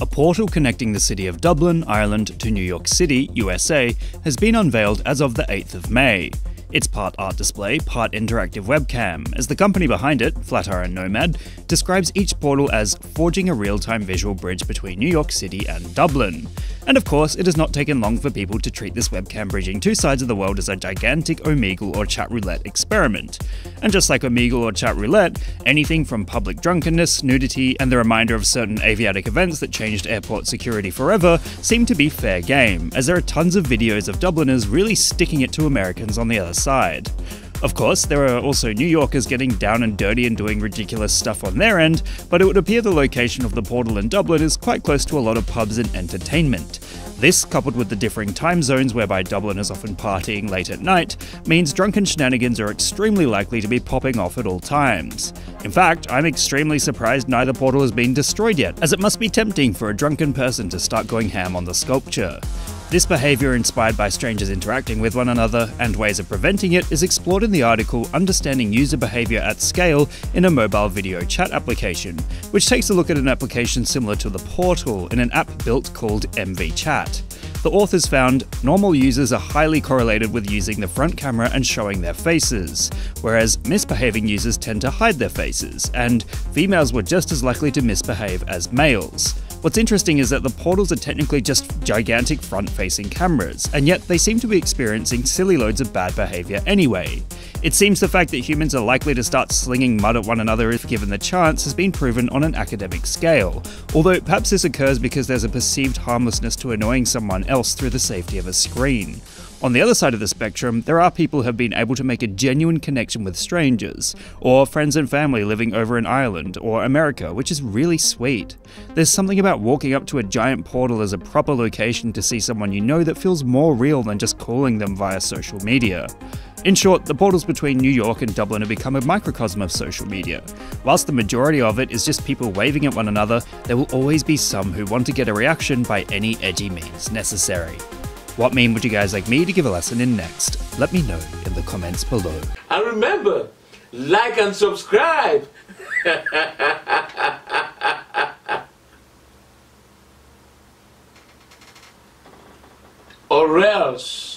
A portal connecting the city of Dublin, Ireland to New York City, USA, has been unveiled as of the 8th of May. It's part art display, part interactive webcam, as the company behind it, Flatiron Nomad, describes each portal as forging a real time visual bridge between New York City and Dublin. And of course, it has not taken long for people to treat this webcam bridging two sides of the world as a gigantic Omegle or chat roulette experiment. And just like Omegle or chat roulette, anything from public drunkenness, nudity, and the reminder of certain aviatic events that changed airport security forever seem to be fair game, as there are tons of videos of Dubliners really sticking it to Americans on the other side. Of course, there are also New Yorkers getting down and dirty and doing ridiculous stuff on their end, but it would appear the location of the portal in Dublin is quite close to a lot of pubs and entertainment. This, coupled with the differing time zones whereby Dublin is often partying late at night, means drunken shenanigans are extremely likely to be popping off at all times. In fact, I'm extremely surprised neither portal has been destroyed yet, as it must be tempting for a drunken person to start going ham on the sculpture. This behaviour, inspired by strangers interacting with one another and ways of preventing it, is explored in the article Understanding User Behaviour at Scale in a Mobile Video Chat Application, which takes a look at an application similar to the Portal in an app built called MV Chat. The authors found normal users are highly correlated with using the front camera and showing their faces, whereas misbehaving users tend to hide their faces, and females were just as likely to misbehave as males. What's interesting is that the portals are technically just gigantic front facing cameras, and yet they seem to be experiencing silly loads of bad behaviour anyway. It seems the fact that humans are likely to start slinging mud at one another if given the chance has been proven on an academic scale, although perhaps this occurs because there's a perceived harmlessness to annoying someone else through the safety of a screen. On the other side of the spectrum, there are people who have been able to make a genuine connection with strangers, or friends and family living over in Ireland or America, which is really sweet. There's something about walking up to a giant portal as a proper location to see someone you know that feels more real than just calling them via social media. In short, the portals between New York and Dublin have become a microcosm of social media. Whilst the majority of it is just people waving at one another, there will always be some who want to get a reaction by any edgy means necessary. What meme would you guys like me to give a lesson in next? Let me know in the comments below. And remember, like and subscribe! or else...